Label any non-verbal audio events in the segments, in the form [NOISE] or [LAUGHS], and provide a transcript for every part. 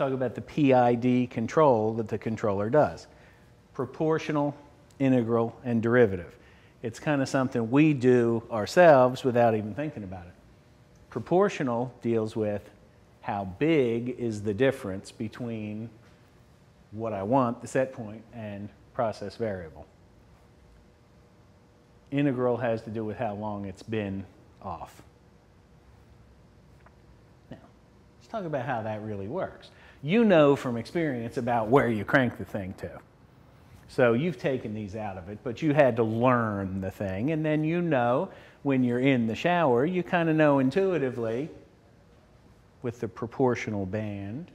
talk about the PID control that the controller does. Proportional, integral, and derivative. It's kind of something we do ourselves without even thinking about it. Proportional deals with how big is the difference between what I want, the set point, and process variable. Integral has to do with how long it's been off. Now, let's talk about how that really works. You know from experience about where you crank the thing to. So you've taken these out of it, but you had to learn the thing, and then you know when you're in the shower, you kind of know intuitively with the proportional band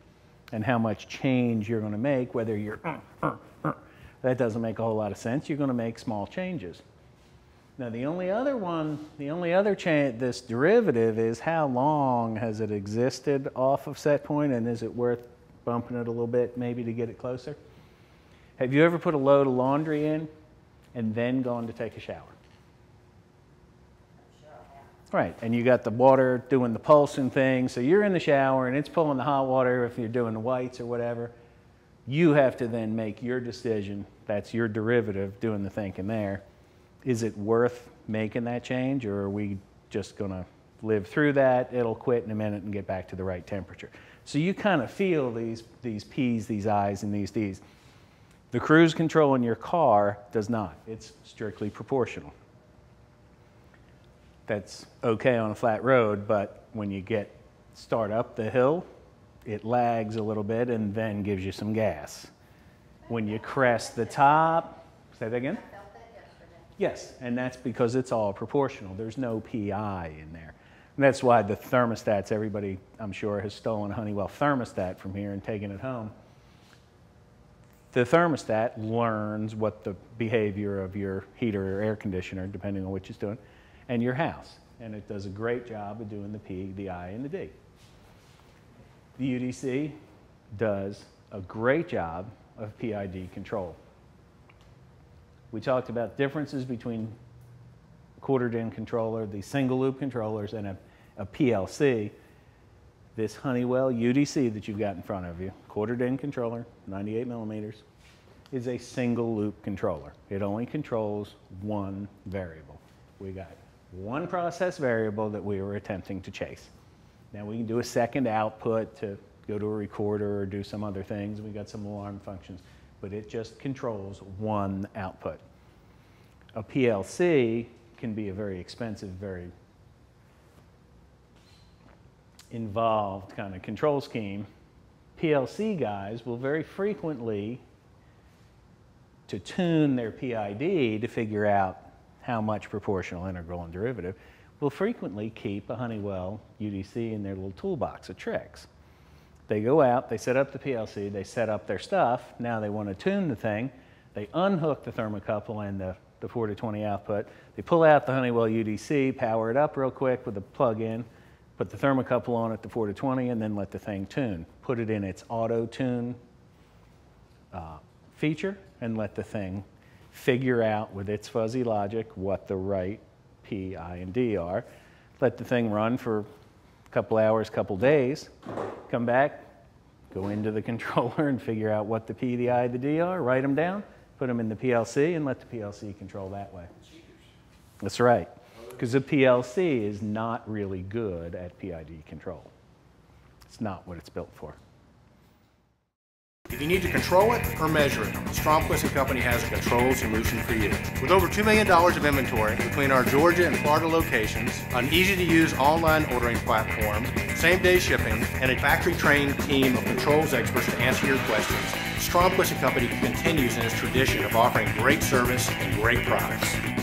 and how much change you're going to make, whether you're, uh, uh, uh, that doesn't make a whole lot of sense. You're going to make small changes. Now, the only other one, the only other change, this derivative is how long has it existed off of set point and is it worth bumping it a little bit maybe to get it closer? Have you ever put a load of laundry in and then gone to take a shower? Right, and you got the water doing the pulsing thing, so you're in the shower and it's pulling the hot water if you're doing the whites or whatever. You have to then make your decision. That's your derivative doing the thinking there. Is it worth making that change or are we just going to live through that? It'll quit in a minute and get back to the right temperature. So you kind of feel these, these P's, these I's, and these D's. The cruise control in your car does not. It's strictly proportional that's okay on a flat road, but when you get start up the hill, it lags a little bit and then gives you some gas. When you crest the top, say that again? Yes, and that's because it's all proportional. There's no PI in there. And that's why the thermostats, everybody I'm sure has stolen a Honeywell thermostat from here and taken it home. The thermostat learns what the behavior of your heater or air conditioner, depending on which it's doing, and your house. And it does a great job of doing the P, the I, and the D. The UDC does a great job of PID control. We talked about differences between quarter DIN controller, the single loop controllers, and a, a PLC. This Honeywell UDC that you've got in front of you, quarter DIN controller, 98 millimeters, is a single loop controller. It only controls one variable. We got one process variable that we were attempting to chase. Now we can do a second output to go to a recorder or do some other things. We got some alarm functions, but it just controls one output. A PLC can be a very expensive, very involved kind of control scheme. PLC guys will very frequently, to tune their PID to figure out how much proportional, integral, and derivative, will frequently keep a Honeywell UDC in their little toolbox of tricks. They go out, they set up the PLC, they set up their stuff, now they want to tune the thing, they unhook the thermocouple and the, the 4 to 20 output, they pull out the Honeywell UDC, power it up real quick with a plug-in, put the thermocouple on at the 4 to 20, and then let the thing tune. Put it in its auto-tune uh, feature and let the thing figure out with its fuzzy logic what the right P, I, and D are. Let the thing run for a couple hours, couple days, come back, go into the [LAUGHS] controller and figure out what the P, the I, the D are, write them down, put them in the PLC, and let the PLC control that way. That's right. Because the PLC is not really good at PID control. It's not what it's built for. If you need to control it or measure it, Stromquist & Company has a control solution for you. With over $2 million of inventory between our Georgia and Florida locations, an easy-to-use online ordering platform, same-day shipping, and a factory-trained team of controls experts to answer your questions, Stromquist & Company continues in its tradition of offering great service and great products.